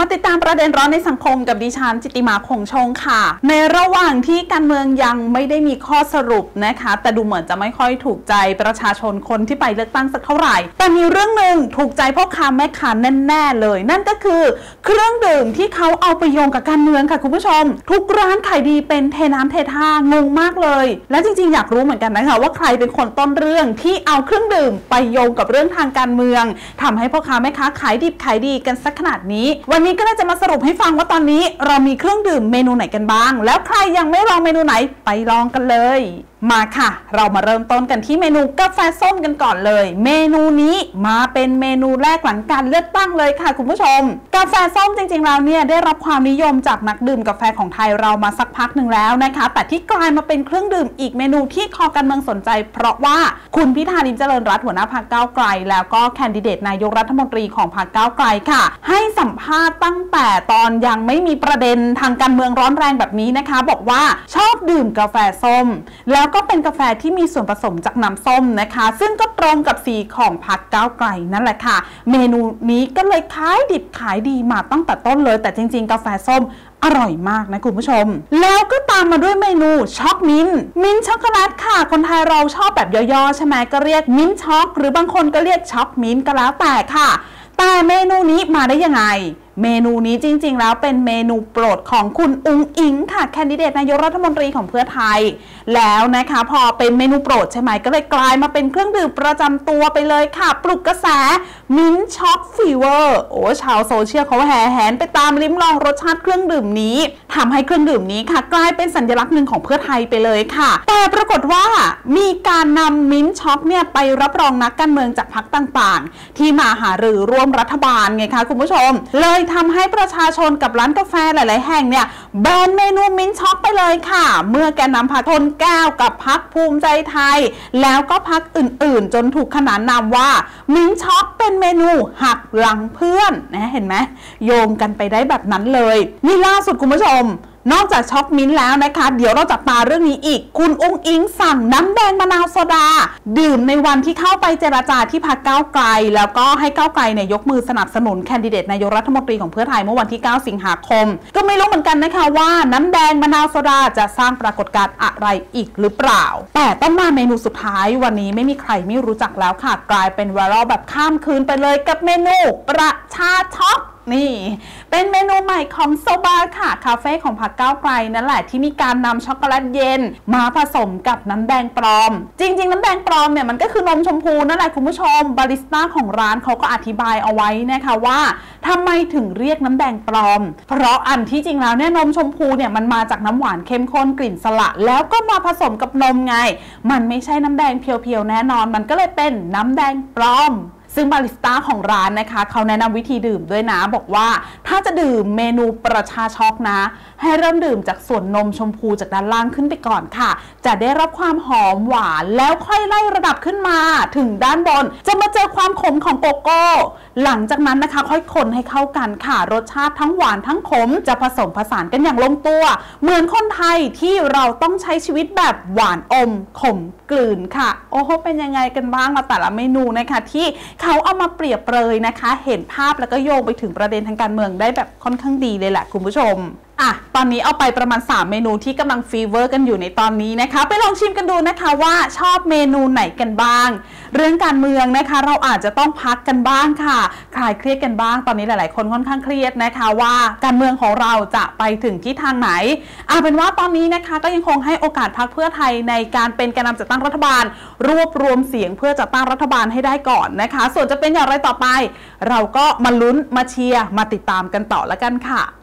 มาติดตามประเด็นร้อนในสังคมกับดิฉันจิติมาคงชงค่ะ ในระหว่างที่การเมืองยังไม่ได้มีข้อสรุปนะคะ แต่ดูเหมือนจะไม่ค่อยถูกใจประชาชนคนที่ไปเลือกตั้งสักเท่าไหร่ แต่มีเรื่องหนึ่งถูกใจพ่อค้าแม่ค้าแน่ๆเลย นั่นก็คือ เครื่องดื่มที่เขาเอาไปโยงกับการเมืองค่ะคุณผู้ชม ทุกร้านขายดีเป็นเทน้ำเทท่างงมากเลย และจริงๆ อยากรู้เหมือนกันนะคะ ว่าใครเป็นคนต้นเรื่องที่เอาเครื่องดื่มไปโยงกับเรื่องทางการเมืองทำให้พ่อค้าแม่ค้าขายดิบขายดีกันสักขนาดนี้วันนี้ก็เลยจะมาสรุปให้ฟังว่าตอนนี้ เรามีเครื่องดื่มเมนูไหนกันบ้าง แล้วใครยังไม่ลองเมนูไหนไปลองกันเลยมาค่ะ เรามาเริ่มต้นกันที่เมนูกาแฟส้มกันก่อนเลย เมนูนี้มาเป็นเมนูแรกหลังการเลือกตั้งเลยค่ะคุณผู้ชม กาแฟส้มจริงๆแล้วเนี่ยได้รับความนิยมจากนักดื่มกาแฟของไทยเรามาสักพักหนึ่งแล้วนะคะ แต่ที่กลายมาเป็นเครื่องดื่มอีกเมนูที่คอการเมืองสนใจ เพราะว่าคุณพิธาลิมเจริญรัตน์หัวหน้าพรรคก้าวไกล แล้วก็แคนดิเดตนายกรัฐมนตรีของพรรคก้าวไกลค่ะ ให้สัมภาษณ์ตั้งแต่ตอนยังไม่มีประเด็นทางการเมืองร้อนแรงแบบนี้นะคะ บอกว่าชอบดื่มกาแฟส้มแล้วก็เป็นกาแฟที่มีส่วนผสมจากน้ำส้มนะคะ ซึ่งก็ตรงกับสีของพรรคก้าวไกลนั่นแหละค่ะ เมนูนี้ก็เลยขายดิบขายดีมาตั้งแต่ต้นเลย แต่จริง ๆ กาแฟส้มอร่อยมากนะคุณผู้ชม แล้วก็ตามมาด้วยเมนูช็อกมินต์ มินต์ช็อกโกแลตค่ะ คนไทยเราชอบแบบย่อๆใช่ไหมก็เรียกมินต์ช็อกหรือบางคนก็เรียกช็อกมินต์ก็แล้วแต่ค่ะ แต่เมนูนี้มาได้ยังไง เมนูนี้จริง ๆ แล้วเป็นเมนูโปรดของคุณอุ๊งอิ๊งค่ะแคนดิเดตนายกรัฐมนตรีของเพื่อไทย แล้วนะคะพอเป็นเมนูโปรดใช่ไหมก็เลยกลายมาเป็นเครื่องดื่มประจำตัวไปเลยค่ะ ปลุกกระแสมินต์ช็อก fever โอ้ชาวโซเชียลเขาแห่แหนไปตามลิ้มลองรสชาติเครื่องดื่มนี้ทำให้เครื่องดื่มนี้ค่ะ กลายเป็นสัญลักษณ์หนึ่งของเพื่อไทยไปเลยค่ะแต่ปรากฏว่ามีการนำมิ้นช็อกเนี่ยไปรับรองนักการเมืองจากพรรคต่างๆ ที่มาหารือร่วมรัฐบาลไงคะคุณผู้ชมเลยทำให้ประชาชนกับร้านกาแฟหลาย ๆ แห่งเนี่ยแบนเมนูมิ้นช็อกไปเลยค่ะ เมื่อแกนนำพรรคทนแก้วกับพักภูมิใจไทย แล้วก็พักอื่น ๆ จนถูกขนานนามว่า มิ้นช็อกเป็นเมนูหักหลังเพื่อนนะเห็นไหมโยงกันไปได้แบบนั้นเลย นี่ล่าสุดคุณผู้ชม นอกจากช็อกมิ้นแล้วนะคะ เดี๋ยวเราจับตาเรื่องนี้อีก คุณอุ้งอิงสั่งน้ำแดงมะนาวโซดา ดื่มในวันที่เข้าไปเจราจาที่พักก้าวไกล แล้วก็ให้ก้าวไกลเนี่ยยกมือสนับสนุนแคนดิเดตนายกรัฐมนตรีของเพื่อไทยเมื่อวันที่ 9 สิงหาคม ก็ไม่รู้เหมือนกันนะคะว่าน้ำแดงมะนาวโซดาจะสร้างปรากฏการณ์อะไรอีกหรือเปล่า แต่ต้องมาเมนูสุดท้ายวันนี้ไม่มีใครไม่รู้จักแล้วค่ะ กลายเป็นไวรัลแบบข้ามคืนไปเลยกับเมนูประชาช็อก นี่ เป็นเมนูใหม่ของโซบาค่ะ คาเฟ่ของพรรคก้าวไกลนั่นแหละที่มีการนำช็อกโกแลตเย็น มาผสมกับน้ำแดงปลอม จริง ๆ น้ำแดงปลอมเนี่ยมันก็คือนมชมพูนั่นแหละคุณผู้ชมบาริสต้าของร้านเขาก็อธิบายเอาไว้นะคะว่าทำไมถึงเรียกน้ำแดงปลอม เพราะอันที่จริงแล้วเนี่ยนมชมพูเนี่ยมันมาจากน้ำหวานเข้มข้นกลิ่นสละ แล้วก็มาผสมกับนมไง มันไม่ใช่น้ำแดงเพียวๆแน่นอน มันก็เลยเป็นน้ำแดงปลอม ซึ่งบาริสต้าของร้านนะคะ เขาแนะนำวิธีดื่มด้วยนะ บอกว่าถ้าจะดื่มเมนูประชาช็อกนะ ให้เริ่มดื่มจากส่วนนมชมพูจากด้านล่างขึ้นไปก่อนค่ะ จะได้รับความหอมหวานแล้วค่อยไล่ระดับขึ้นมา ถึงด้านบน จะมาเจอความขมของโกโก้ หลังจากนั้นนะคะค่อยคนให้เข้ากันค่ะ รสชาติทั้งหวานทั้งขมจะผสมผสานกันอย่างลงตัว เหมือนคนไทยที่เราต้องใช้ชีวิตแบบหวานอม ขมกลืนค่ะ โอ้โหเป็นยังไงกันบ้างมาแต่ละเมนูนะคะ ที่เขาเอามาเปรียบเปรยนะคะ เห็นภาพแล้วก็โยงไปถึงประเด็นทางการเมืองได้แบบค่อนข้างดีเลยแหละคุณผู้ชม อะ ตอนนี้เอาไปประมาณ 3 เมนูที่กำลัง fever กันอยู่ในตอนนี้นะคะ ไปลองชิมกันดูนะคะว่าชอบเมนูไหนกันบ้าง เรื่องการเมืองนะคะ เราอาจจะต้องพักกันบ้างค่ะ คลายเครียดกันบ้าง ตอนนี้หลาย ๆ คนค่อนข้างเครียดนะคะ ว่าการเมืองของเราจะไปถึงที่ทางไหนเอาเป็นว่าตอนนี้นะคะก็ยังคงให้โอกาสพักเพื่อไทยในการเป็นแกนนำจัดตั้งรัฐบาล รวบรวมเสียงเพื่อจัดตั้งรัฐบาลให้ได้ก่อนนะคะ ส่วนจะเป็นอย่างไรต่อไป เราก็มาลุ้นมาเชียร์มาติดตามกันต่อแล้วกันค่ะ